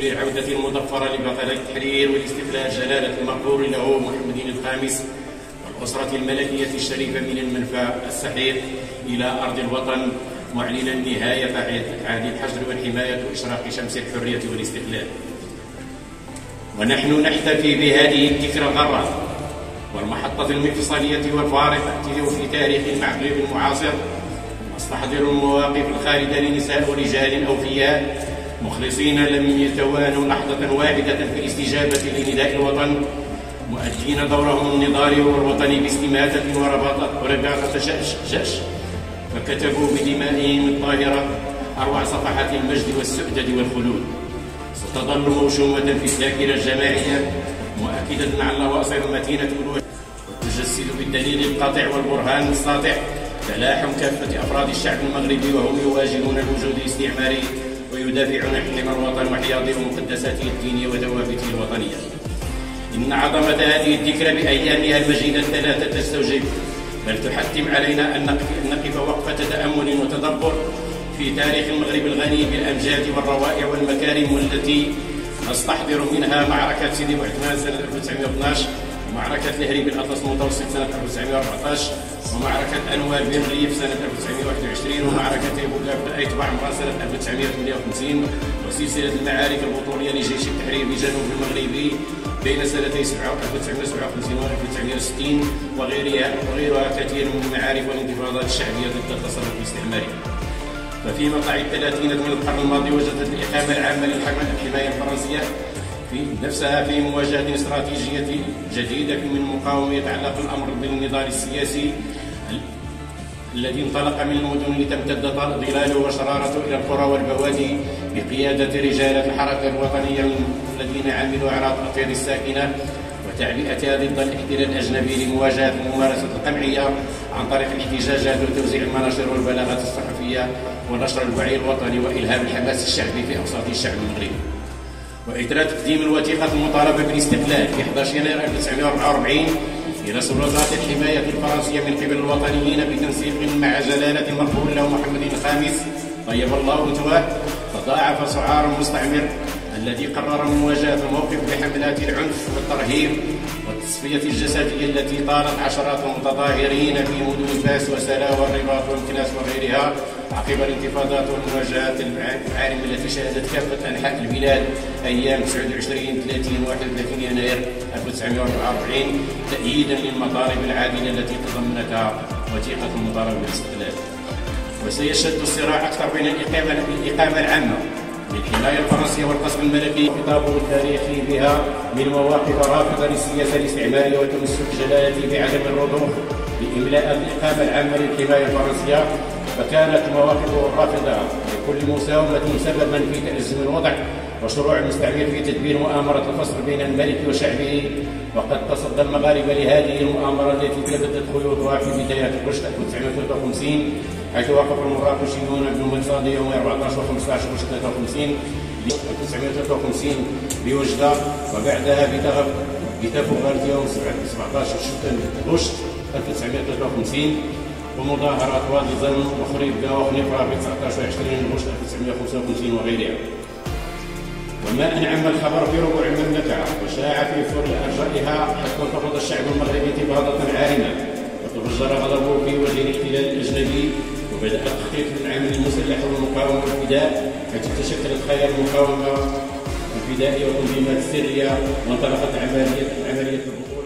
كل العودة المظفرة لبطل التحرير والاستقلال جلالة المغفور له محمد الخامس والأسرة الملكية الشريفة من المنفى السحيق إلى أرض الوطن معلنا نهاية عهد الحجر والحماية وإشراق شمس الحرية والاستقلال. ونحن نحتفي بهذه الذكرى الغراء والمحطة المفصلية والفارقة في تاريخ المغرب المعاصر نستحضر المواقف الخالدة لنساء ورجال أوفياء مخلصين لم يتوانوا لحظة واحدة في الاستجابة لنداء الوطن مؤدين دورهم النضالي والوطني باستماتة ورباطة ورباطة جأش, جأش فكتبوا بدمائهم الطاهرة أروع صفحات المجد والسؤدد والخلود. ستظل موشومة في الذاكرة الجماعية مؤكدة على الأواصر المتينة الوجه وتجسد بالدليل القاطع والبرهان الساطع تلاحم كافة أفراد الشعب المغربي وهم يواجهون الوجود الاستعماري. ويدافعون عن حمى الوطن وحياض ومقدساته الدينية وثوابته الوطنية. إن عظمة هذه الذكرى بأيامها المجيدة الثلاثة تستوجب بل تحتم علينا أن نقف وقفة تأمل وتدبر في تاريخ المغرب الغني بالأمجاد والروائع والمكارم والتي نستحضر منها معركة سيدي بوعثمان سنة 1912 ومعركة الهري بالأطلس المتوسط سنة 1914 ومعركة أنوار بن ريف سنة 1921 ومعركة بوكاب أيتبع عمران سنة 1958 وسلسلة المعارك البطولية لجيش التحرير بجنوب المغربي بين سنتي 1957 و 1960 وغيرها وغيرها كثير من المعارك والانتفاضات الشعبية ضد التصرف الاستعماري. ففي مقطع الثلاثينات من القرن الماضي وجدت الإقامة العامة للحماية الفرنسية في نفسها في مواجهة استراتيجية جديدة من مقاومة يتعلق الأمر بالنضال السياسي الذي انطلق من المدن لتمتد ظلاله وشرارته إلى القرى والبوادي بقيادة رجال الحركة الوطنية الذين عملوا على تأطير الساكنة وتعبئتها ضد الاحتلال الأجنبي لمواجهة الممارسة القمعية عن طريق الاحتجاجات وتوزيع المناشر والبلاغات الصحفية ونشر الوعي الوطني وإلهام الحماس الشعبي في أوساط الشعب المغربي. وإثر تقديم الوثيقة المطالبة بالاستقلال في 11 يناير 1944 إلى سلطات الحماية الفرنسية من قبل الوطنيين بتنسيق مع جلالة المقبول له محمد الخامس طيب الله مثواه تضاعف سعار المستعمر الذي قرر مواجهة الموقف بحملات العنف والترهيب والتصفية الجسدية التي طالت عشرات المتظاهرين في مدن فاس وسلا والرباط والمكناس وغيرها عقب الانتفاضات والمواجهات العارمة شهدت كافة أنحاء البلاد أيام 29 30 31 يناير 1944 تأييدا للمطالب العادلة التي تضمنتها وثيقة المطالبة بالاستقلال وسيشد الصراع أكثر بين الإقامة الإقامة العامة للحماية الفرنسية والقصف الملكي خطابه التاريخي بها من مواقف رافضة للسياسة الاستعمارية وتمسك جلالته بعدم الرضوخ بإملاء الإقامة العامة للحماية الفرنسية فكانت مواقفه الرافضة لكل مساومة سببا في تأزم الوضع وشروع المستعمر في تدبير مؤامرة الفصل بين الملك وشعبه. وقد تصدى المغاربة لهذه المؤامرة التي ثبتت خيوطها في بداية الرشد 1953 حيث وقف المراقشيون ابن مرصاد يوم 14 و 15 رشد 53 1953 بوجدة وبعدها بتفغرت يوم 17 رشد 1953 ومظاهرات وادي ظن وخريب داوخ نفرة في 19 و 20 رشد 1955 وغيرها. وما أنعم الخبر في ربوع المملكة وشاع في كل أرجائها حتى انتفض الشعب المغربي انتفاضة عارمة وتفجر غضبه في وجه الاحتلال الأجنبي وبدأ التخطيط للعمل المسلح والمقاومة والفداء حيث تشكلت خيار المقاومة الفدائية والتنظيمات السرية وانطلقت عملية عملية البطولة